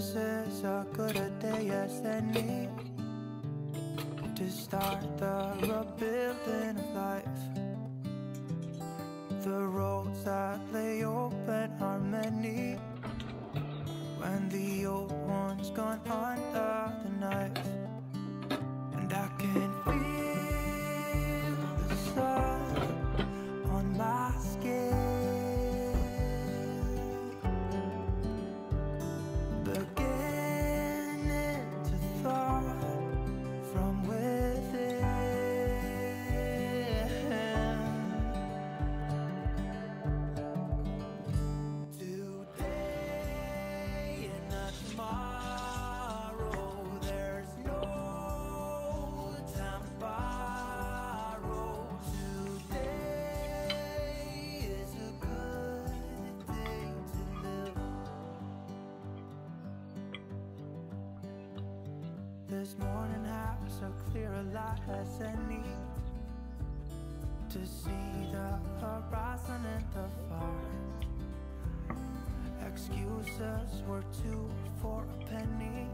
This is a good a day as any to start the rebuilding of life. The roads that lay open are many when the old one's gone under the knife, This morning has a clear a light as any to see the horizon and the far. Excuses were two for a penny,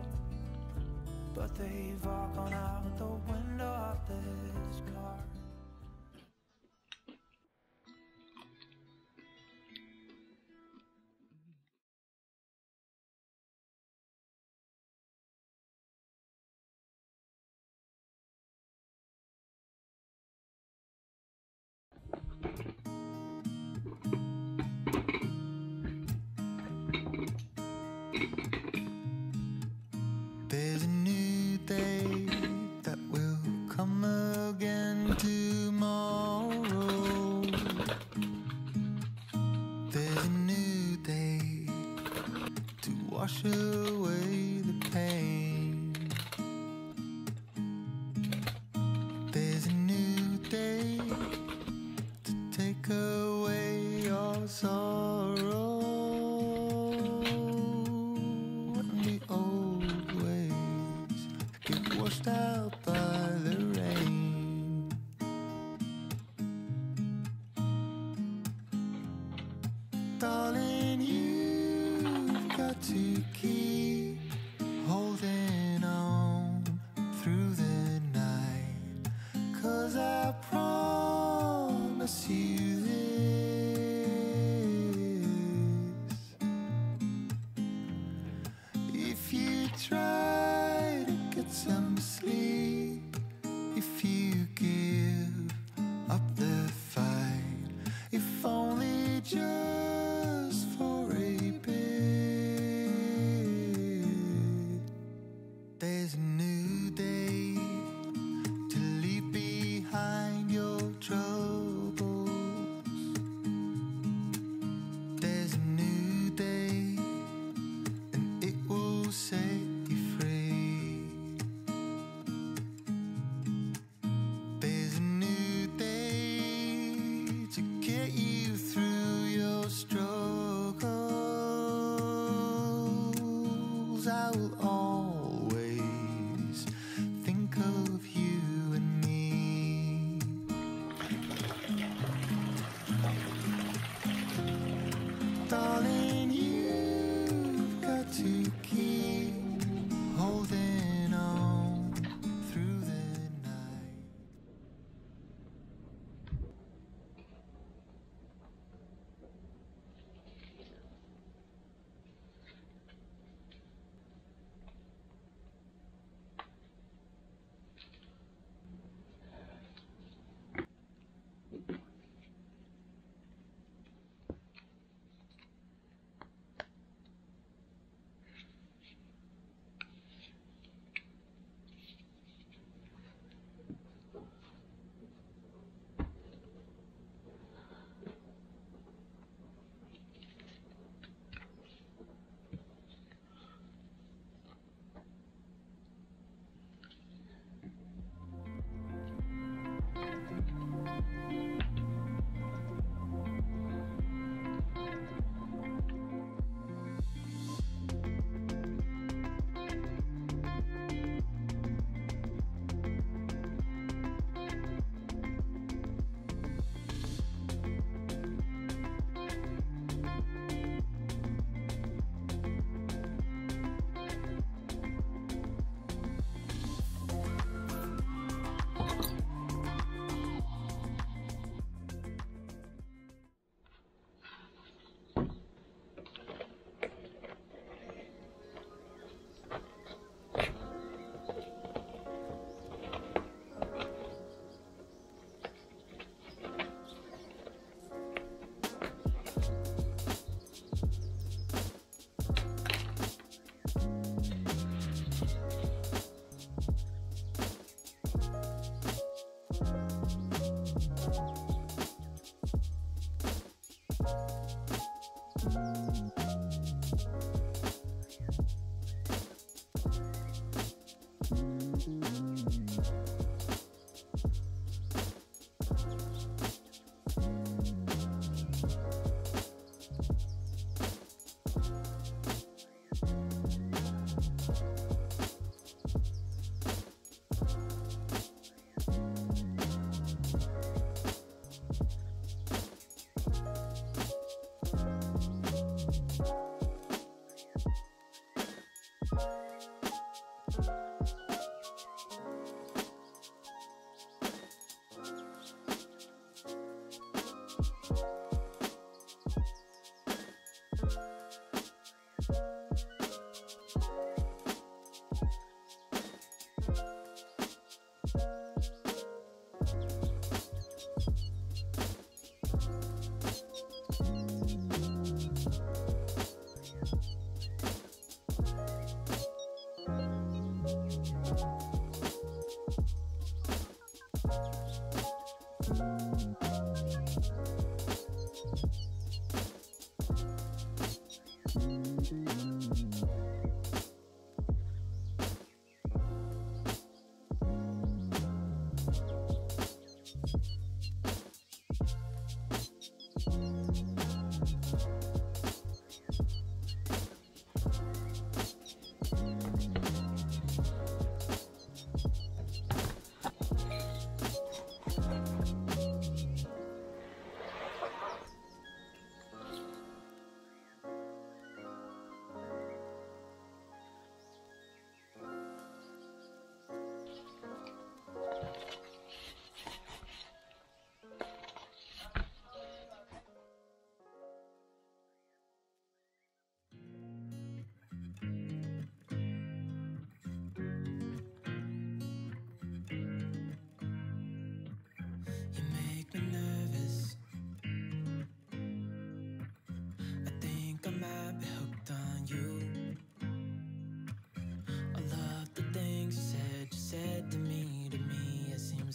but they've all gone out the window of this car. Out by the rain. Darling, you've got to keep holding on through the night. Cause I promise you this. If you try will to keep holding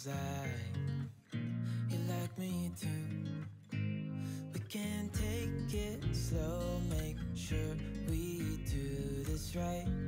like you like me too. We can take it slow, make sure we do this right.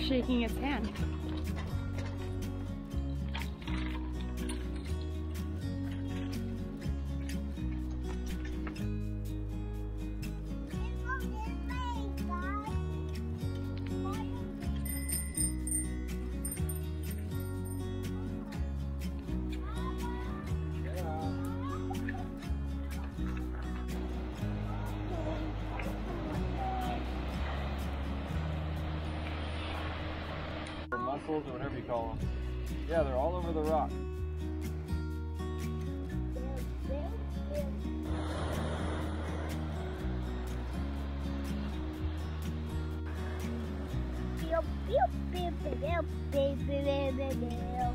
Shaking his hand. mussels or whatever you call them. Yeah, they're all over the rock. Beep, beep, beep, beep, beep, beep, beep, beep.